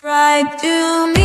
Sprite to me.